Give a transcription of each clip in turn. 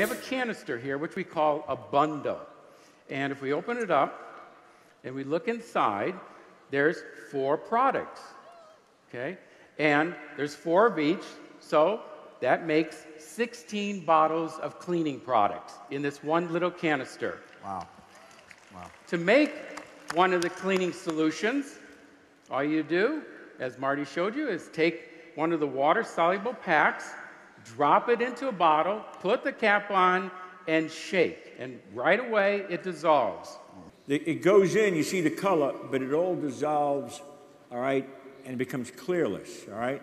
we have a canister here, which we call a bundle. And if we open it up and we look inside, there's four products. Okay? And there's four of each, so that makes 16 bottles of cleaning products in this one little canister. Wow. Wow. To make one of the cleaning solutions, all you do, as Marty showed you, is take one of the water soluble packs, drop it into a bottle, put the cap on, and shake. And right away, it dissolves. It goes in, you see the color, but it all dissolves, all right, and it becomes clearless, all right?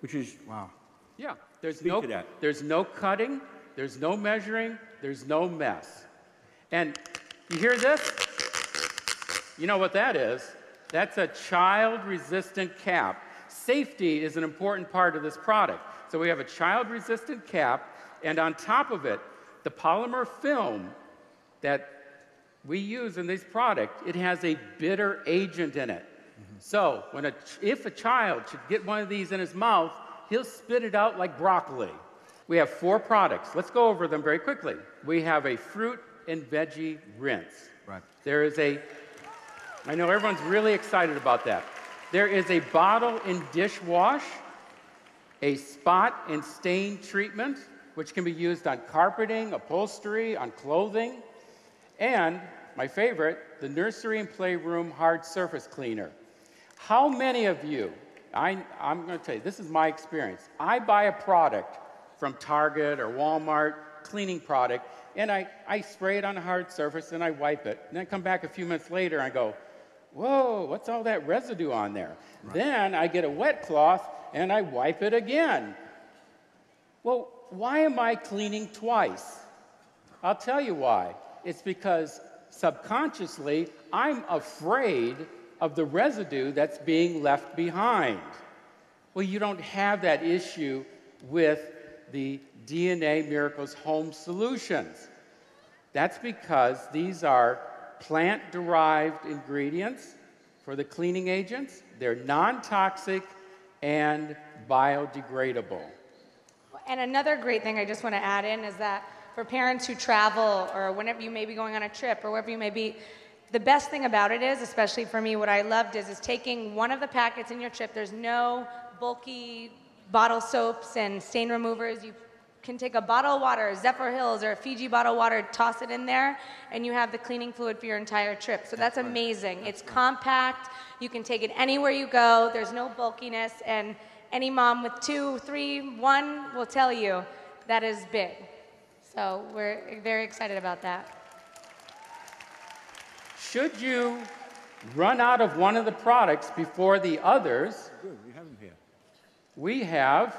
Which is, wow. Yeah, there's Speak no, that. there's no cutting, there's no measuring, there's no mess. And you hear this? You know what that is? That's a child resistant cap. Safety is an important part of this product. So we have a child resistant cap, and on top of it, the polymer film that we use in this product, it has a bitter agent in it. So when a, if a child should get one of these in his mouth, he'll spit it out like broccoli. We have four products. Let's go over them very quickly. We have a fruit and veggie rinse. Right. There is a, I know everyone's really excited about that. There is a bottle and dish wash, a spot and stain treatment, which can be used on carpeting, upholstery, on clothing, and my favorite, the nursery and playroom hard surface cleaner. How many of you, I, I'm going to tell you, this is my experience. I buy a product from Target or Walmart, cleaning product, and I, I spray it on a hard surface and I wipe it. And then I come back a few minutes later and I go, whoa, what's all that residue on there? Then I get a wet cloth and I wipe it again. Well, why am I cleaning twice? I'll tell you why. It's because subconsciously I'm afraid of the residue that's being left behind. Well, you don't have that issue with the DNA Miracles Home Solutions. That's because these are plant derived ingredients for the cleaning agents. They're non toxic and biodegradable. And another great thing I just want to add in is that for parents who travel or whenever you may be going on a trip or wherever you may be, the best thing about it is, especially for me, what I loved is, is taking one of the packets in your trip. There's no bulky bottle soaps and stain removers. You can take a bottle of water, Zephyrhills or a Fiji bottle of water, toss it in there, and you have the cleaning fluid for your entire trip. So that's amazing. It's compact. You can take it anywhere you go. There's no bulkiness, and any mom with two, three, one will tell you that is big. So we're very excited about that. Should you run out of one of the products before the others, Good, we have them here. we have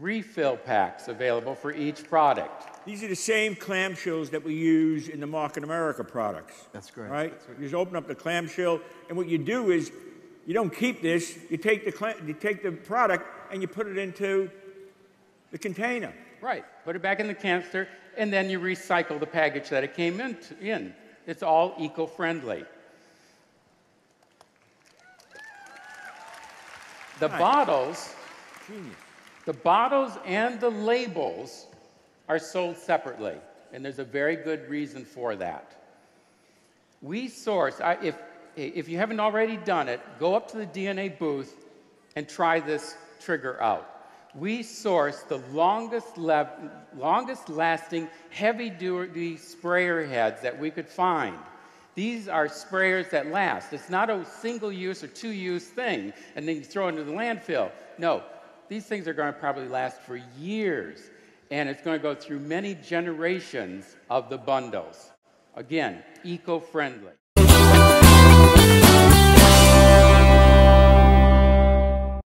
refill packs available for each product. These are the same clamshells that we use in the Market America products. That's great. Right? You just open up the clamshell, and what you do is you don't keep this. You take the clam, you take the product and you put it into the container. Right. Put it back in the canister, and then you recycle the package that it came in. in. It's all eco friendly. The Nice. bottles, Genius. The bottles and the labels are sold separately, and there's a very good reason for that. We source, I, if, if you haven't already done it, go up to the DNA booth and try this trigger out. We source the longest, longest lasting heavy duty sprayer heads that we could find. These are sprayers that last. It's not a single use or two use thing and then you throw it into the landfill. No, these things are going to probably last for years and it's going to go through many generations of the bundles. Again, eco friendly.